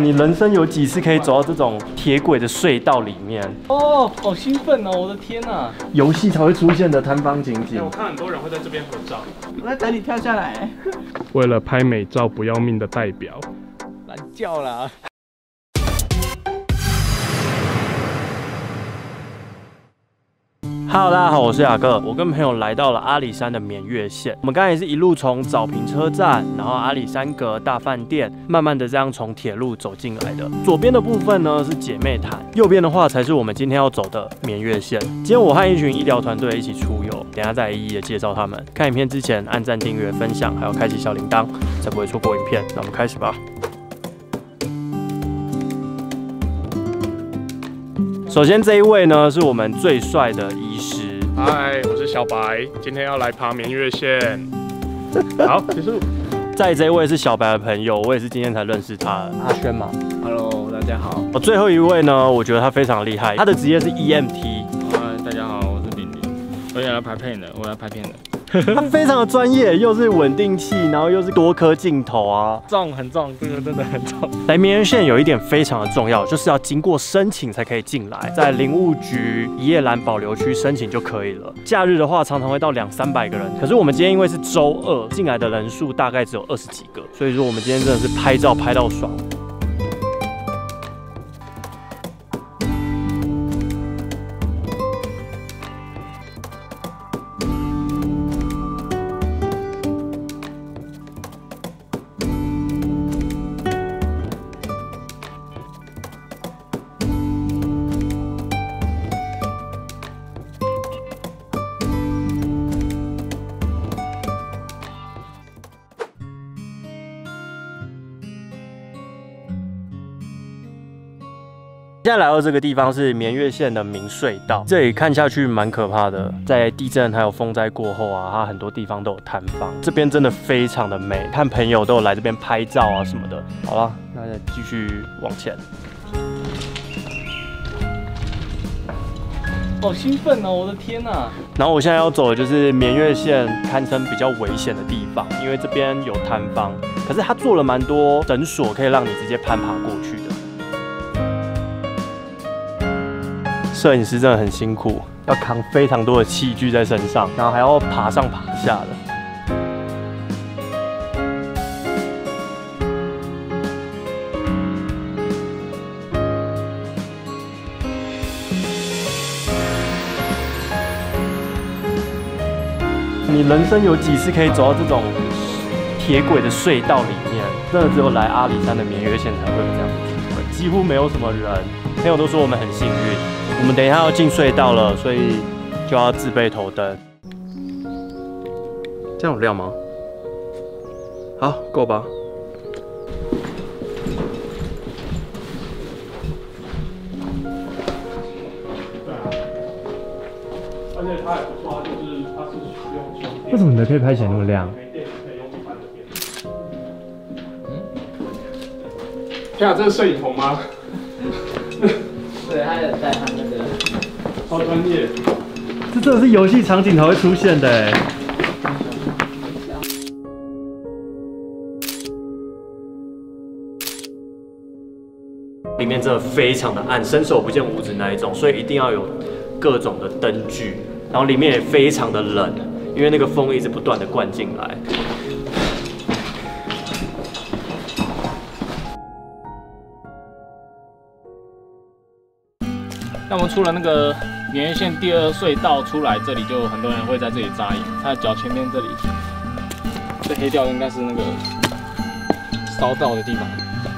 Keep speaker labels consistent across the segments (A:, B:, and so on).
A: 你人生有几次可以走到这种铁轨的隧道里面？
B: 哦，好兴奋哦！我的天哪！
A: 游戏才会出现的摊方景景。
B: 我看很多人会在这边合照。
C: 我在等你跳下来。
B: 为了拍美照不要命的代表，
C: 懒叫了。
A: Hello，大家好，我是雅各。我跟朋友来到了阿里山的绵月线。我们刚才也是一路从早平车站，然后阿里山阁大饭店，慢慢的这样从铁路走进来的。左边的部分呢是姐妹潭，右边的话才是我们今天要走的绵月线。今天我和一群医疗团队一起出游，等下再一一的介绍他们。看影片之前按赞、订阅、分享，还有开启小铃铛，才不会错过影片。那我们开始吧。首先这一位呢，是我们最帅的医师。
B: 嗨，我是小白，今天要来爬明月线。好，结束。
A: 在这一位是小白的朋友，我也是今天才认识他，阿轩嘛。
C: Hello，大家好。
A: 我最后一位呢，我觉得他非常厉害，他的职业是 EMT。
D: 嗨，大家好，我是林林，我也来拍片的，我来拍片的。
A: 他非常的专业，又是稳定器，然后又是多颗镜头啊，
D: 重很重，这个真的很重。
A: 来绵源线有一点非常的重要，就是要经过申请才可以进来，在林务局一叶兰保留区申请就可以了。假日的话，常常会到两三百个人，可是我们今天因为是周二，进来的人数大概只有二十几个，所以说我们今天真的是拍照拍到爽。现在来到这个地方是绵月县的明隧道，这里看下去蛮可怕的。在地震还有风灾过后啊，它很多地方都有坍方，这边真的非常的美，看朋友都有来这边拍照啊什么的。好了，那再继续往前。
B: 好兴奋哦！我的天哪！
A: 然后我现在要走的就是绵月县堪称比较危险的地方，因为这边有坍方，可是它做了蛮多诊所，可以让你直接攀爬过去摄影师真的很辛苦，要扛非常多的器具在身上，然后还要爬上爬下的。你人生有几次可以走到这种铁轨的隧道里面？真的只有来阿里山的绵月线才会有这样的机会，几乎没有什么人。朋友都说我们很幸运。我们等一下要进隧道了，所以就要自备头灯。这样有亮吗？好，够吧。而且它也不错，就是它是用。为什么你的可以拍起来那么亮？
B: 嗯？天啊，这是摄影棚吗？
C: 对，他有带他那个，
B: 超专业。
A: 这真的是游戏场景才会出现的里面真的非常的暗，伸手不见五指那一种，所以一定要有各种的灯具。然后里面也非常的冷，因为那个风一直不断的灌进来。
D: 那我们出了那个绵延线第二隧道出来，这里就很多人会在这里扎营。他的脚前面这里，这黑掉应该是那个烧到的地方。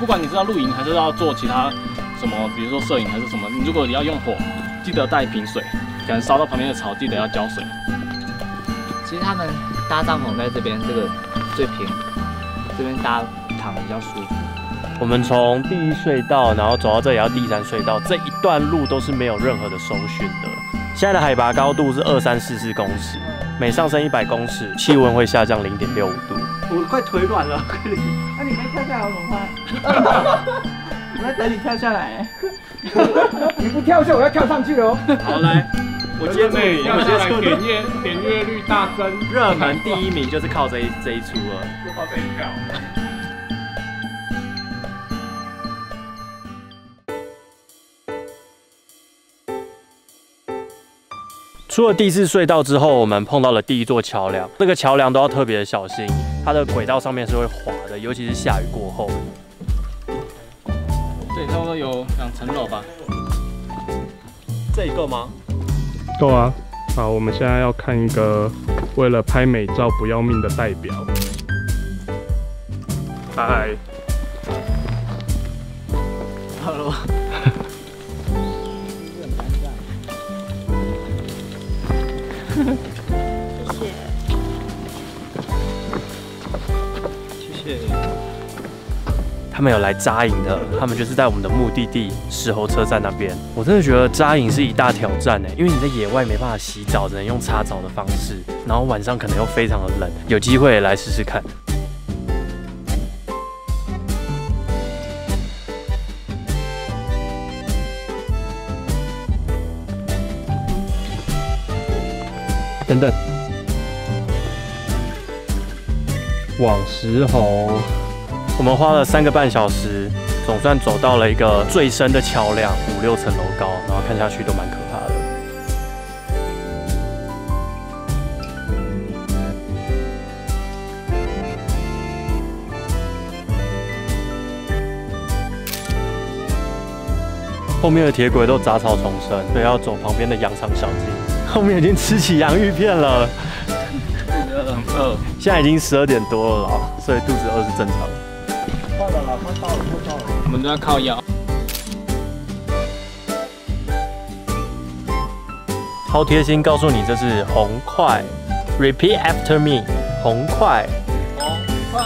D: 不管你是要露营还是要做其他什么，比如说摄影还是什么，你如果你要用火，记得带一瓶水。可能烧到旁边的草，记得要浇水。
C: 其实他们搭帐篷在这边，这个最平，这边搭躺比较舒服。
A: 我们从第一隧道，然后走到这里要第三隧道，这一段路都是没有任何的搜寻的。现在的海拔高度是二三四四公尺，每上升一百公尺，气温会下降零点六五度。
C: 我快腿软了，那你没跳下来怎么办？我在等你跳下来。你不跳下，我要跳上去哦。
A: 好来，我今天这
B: 要下来点阅点阅率大增，
A: 热门第一名就是靠这一这一出了，
B: 就靠这一票。
A: 出了第四隧道之后，我们碰到了第一座桥梁。这个桥梁都要特别的小心，它的轨道上面是会滑的，尤其是下雨过后。
D: 这里差不多有两层楼吧。
A: 这一个吗？
B: 够啊！好，我们现在要看一个为了拍美照不要命的代表。嗨
A: ，Hello。他们有来扎营的，他们就是在我们的目的地石猴车站那边。我真的觉得扎营是一大挑战呢，因为你在野外没办法洗澡，只能用擦澡的方式，然后晚上可能又非常的冷，有机会来试试看。等等，
B: 往石猴，
A: 我们花了三个半小时，总算走到了一个最深的桥梁，五六层楼高，然后看下去都蛮可怕的。后面的铁轨都杂草丛生，所以要走旁边的羊肠小径。后面已经吃起洋芋片了，
D: 很饿。
A: 现在已经十二点多了啦，所以肚子饿是正常的。
C: 快了啦，到了，快到了。
D: 我们都要靠腰。
A: 超贴心告诉你这是红块，Repeat after me，红块。
D: 哦，快！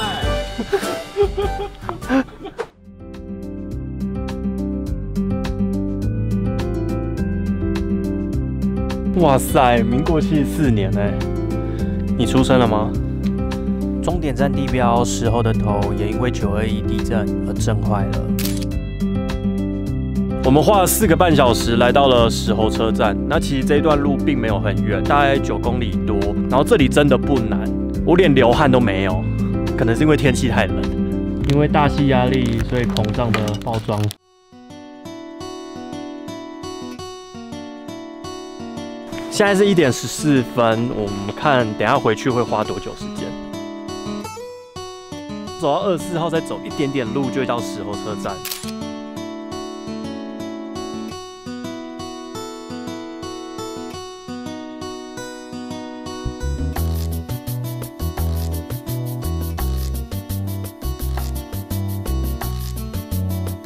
A: 哇塞，民国七十四年哎，你出生了吗？
E: 终点站地标石猴的头也因为九二一地震而震坏了。
A: 我们花了四个半小时来到了石猴车站。那其实这一段路并没有很远，大概九公里多。然后这里真的不难，我连流汗都没有，可能是因为天气太冷，因为大气压力，所以膨胀的包装。现在是一点十四分，我们看等下回去会花多久时间？走到二十四号，再走一点点路就会到石猴车站。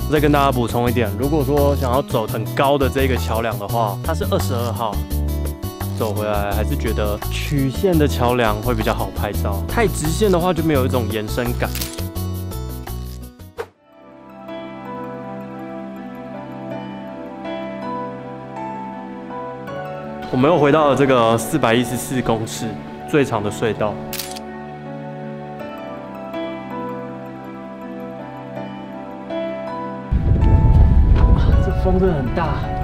A: 再跟大家补充一点，如果说想要走很高的这个桥梁的话，它是二十二号。走回来还是觉得曲线的桥梁会比较好拍照，太直线的话就没有一种延伸感。我们又回到了这个四百一十四公尺最长的隧道。这风真的很大。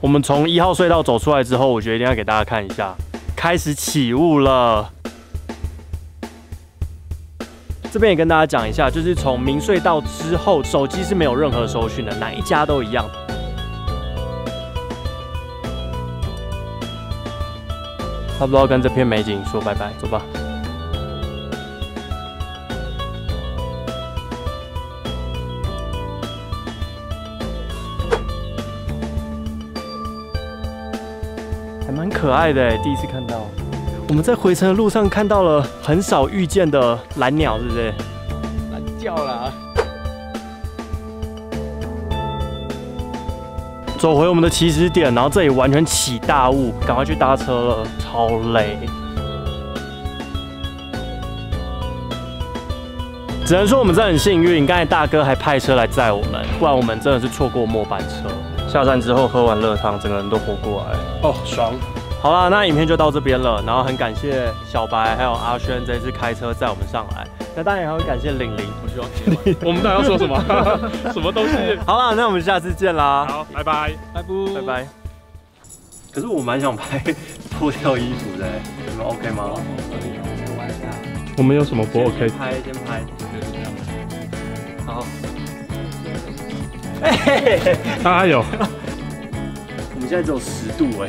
A: 我们从一号隧道走出来之后，我觉得一定要给大家看一下，开始起雾了。这边也跟大家讲一下，就是从明隧道之后，手机是没有任何收讯的，哪一家都一样。差不多跟这片美景说拜拜，走吧。可爱的哎，第一次看到。我们在回程的路上看到了很少遇见的蓝鸟，是不是？
D: 蓝叫啦。
A: 走回我们的起始点，然后这里完全起大雾，赶快去搭车了，超累。只能说我们真的很幸运，刚才大哥还派车来载我们，不然我们真的是错过末班车。下山之后喝完热汤，整个人都活过来了。
B: 哦，爽！
A: 好啦，那影片就到这边了。然后很感谢小白还有阿轩这次开车载我们上来。那当然也会感谢玲玲。
D: 我需要接完。
B: 我们到底要说什么？什么东西？
A: 好啦，那我们下次见啦，
B: 好，拜拜。
D: 拜拜。
A: 拜拜。可是我蛮想拍脱掉衣服的，你们 OK 吗？
B: 我们有什么不 OK？
A: 先拍先拍，好。哎、嘿嘿嘿
B: 哎呦，
A: 我们现在只有十度哎，